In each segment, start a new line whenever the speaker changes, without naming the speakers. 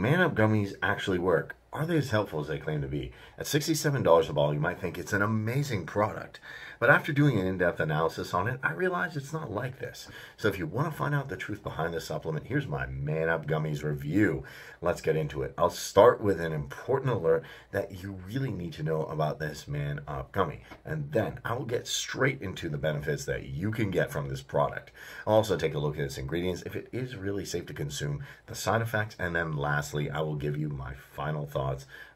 Man Up gummies actually work? Are they as helpful as they claim to be? At $67 a bottle, you might think it's an amazing product. But after doing an in-depth analysis on it, I realized it's not like this. So if you want to find out the truth behind the supplement, here's my Man Up Gummies review. Let's get into it. I'll start with an important alert that you really need to know about this Man Up Gummy. And then I will get straight into the benefits that you can get from this product. I'll also take a look at its ingredients, if it is really safe to consume, the side effects, and then lastly, I will give you my final thoughts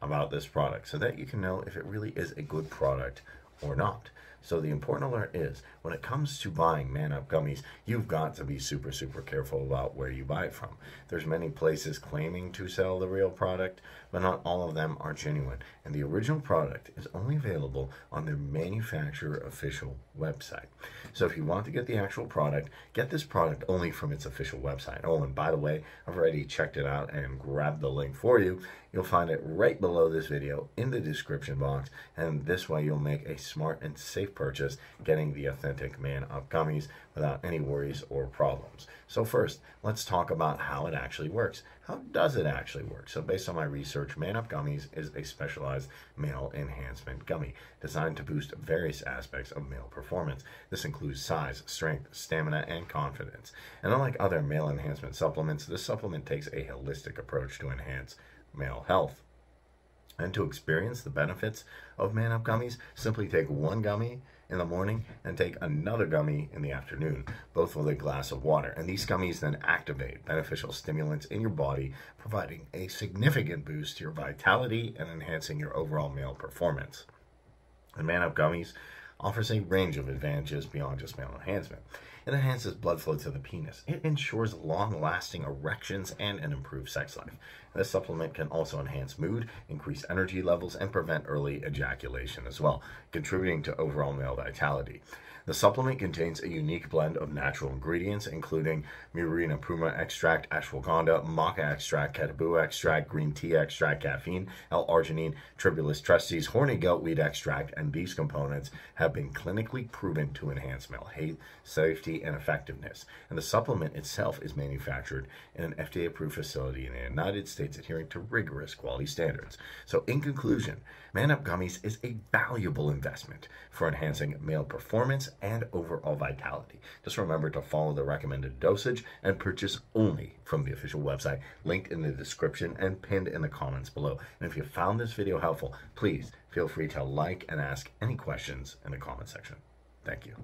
about this product so that you can know if it really is a good product or not. So the important alert is when it comes to buying Man Up gummies, you've got to be super, super careful about where you buy it from. There's many places claiming to sell the real product, but not all of them are genuine. And the original product is only available on their manufacturer official website. So if you want to get the actual product, get this product only from its official website. Oh, and by the way, I've already checked it out and grabbed the link for you. You'll find it right below this video in the description box, and this way you'll make a smart and safe purchase getting the authentic Man Up gummies without any worries or problems. So first, let's talk about how it actually works. How does it actually work? So based on my research, Man Up Gummies is a specialized male enhancement gummy designed to boost various aspects of male performance. This includes size, strength, stamina, and confidence. And unlike other male enhancement supplements, this supplement takes a holistic approach to enhance male health. And to experience the benefits of Man Up Gummies, simply take one gummy in the morning and take another gummy in the afternoon, both with a glass of water. And these gummies then activate beneficial stimulants in your body, providing a significant boost to your vitality and enhancing your overall male performance. And Man Up Gummies offers a range of advantages beyond just male enhancement. It enhances blood flow to the penis. It ensures long-lasting erections and an improved sex life. This supplement can also enhance mood, increase energy levels, and prevent early ejaculation as well, contributing to overall male vitality. The supplement contains a unique blend of natural ingredients, including Muira puama extract, ashwagandha, maca extract, catuaba extract, green tea extract, caffeine, L-arginine, tribulus terrestris, horny goatweed extract, and these components have been clinically proven to enhance male health, safety, and effectiveness. And the supplement itself is manufactured in an FDA-approved facility in the United States adhering to rigorous quality standards. So in conclusion, Man Up Gummies is a valuable investment for enhancing male performance and overall vitality. Just remember to follow the recommended dosage and purchase only from the official website linked in the description and pinned in the comments below. And if you found this video helpful, please feel free to like and ask any questions in the comment section. Thank you.